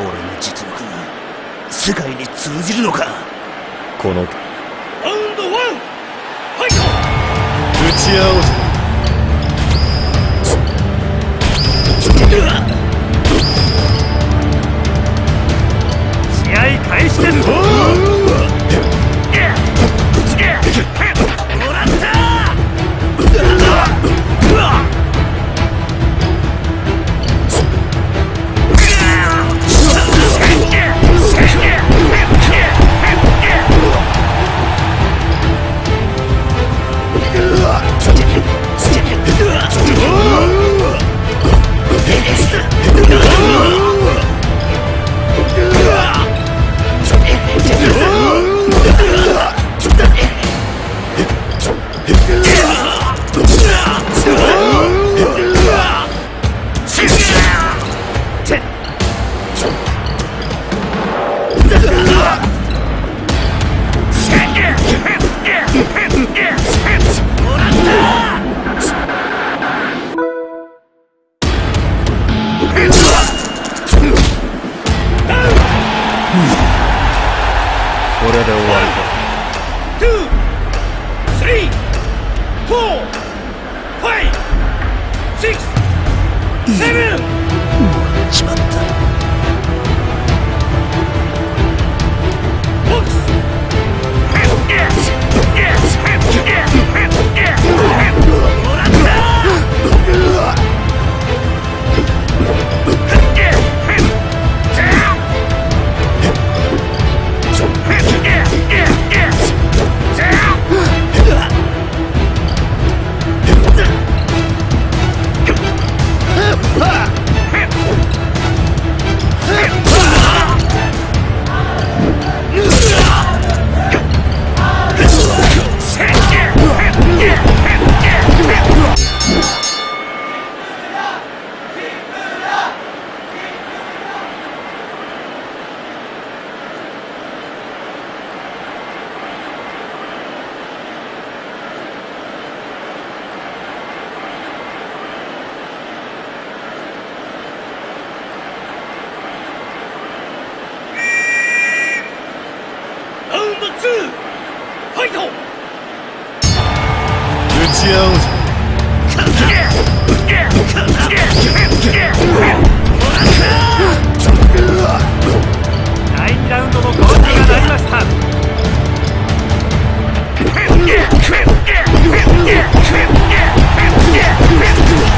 俺の実力が世界に通じるのか？この shield. five, six, seven. もうちまった。いぞ。打ち合おうぜラウンドの攻撃が鳴りました。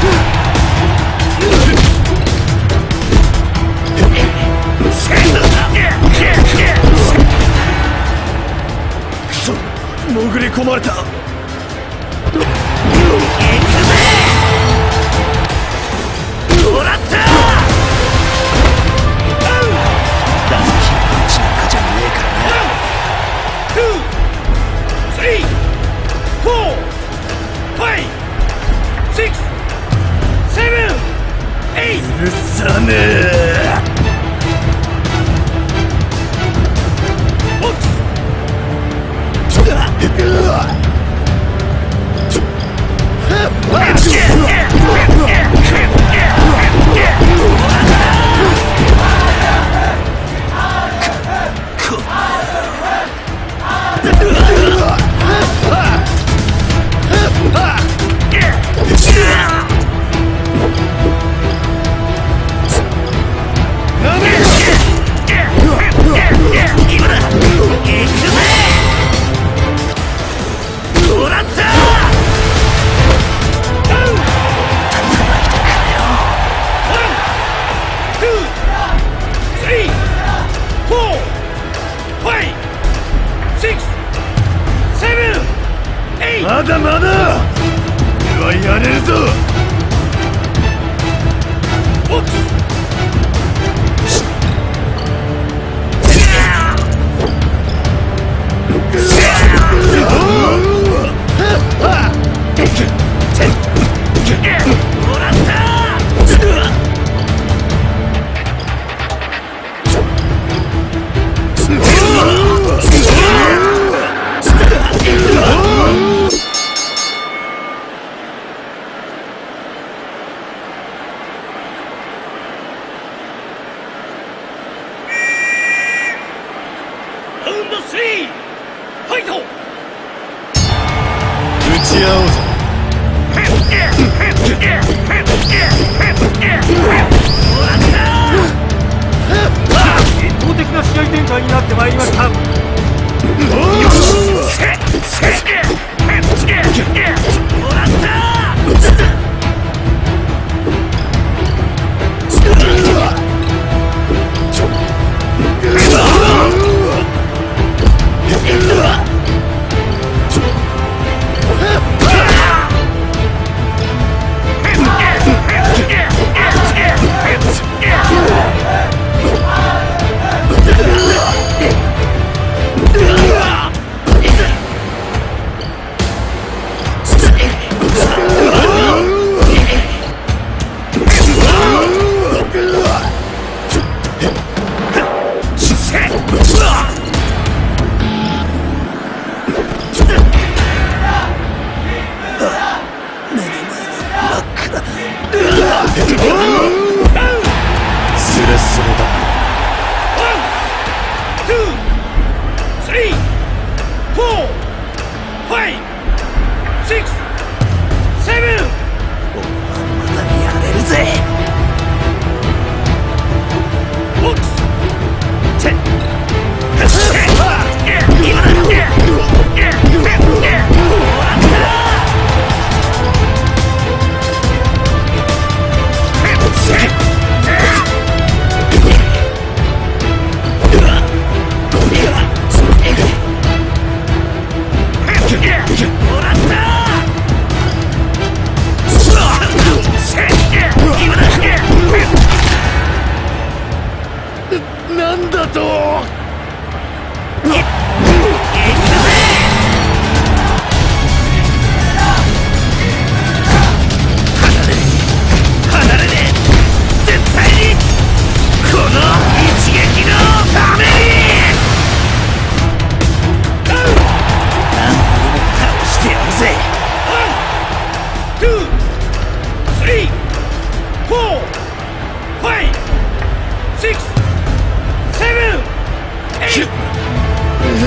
six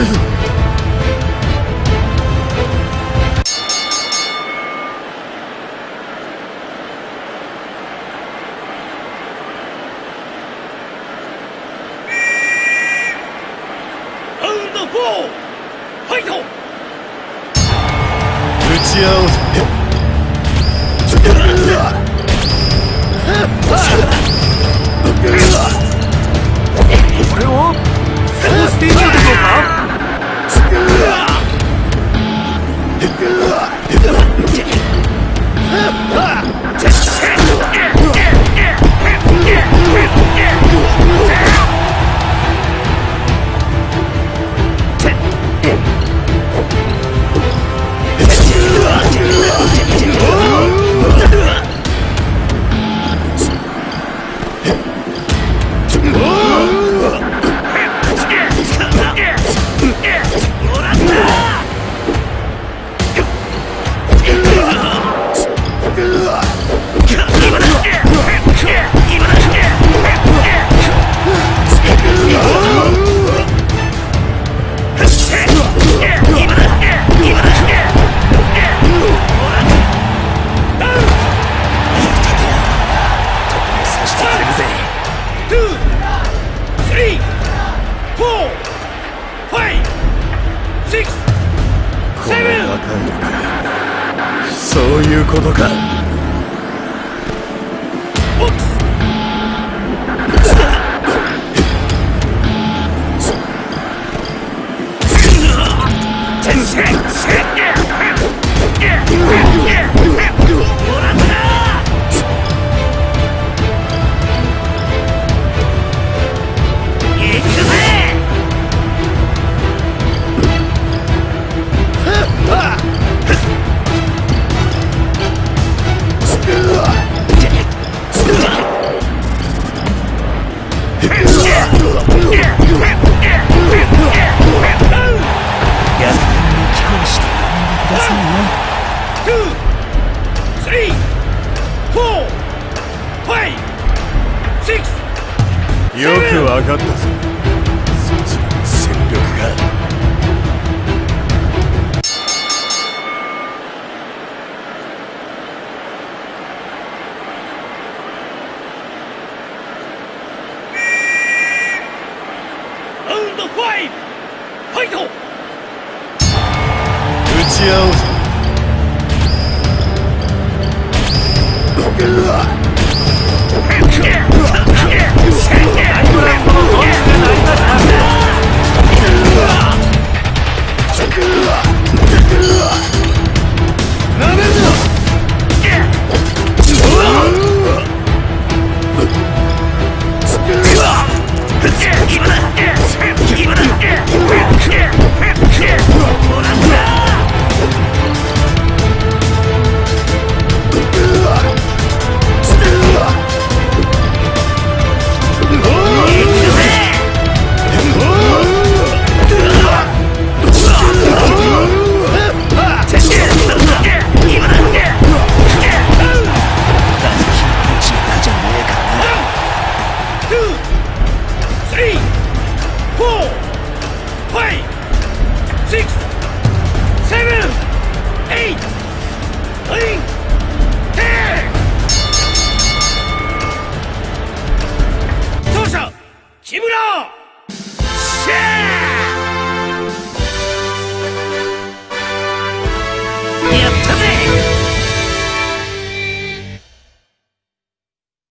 prison. そういうことか。ファイファイト打ち合おう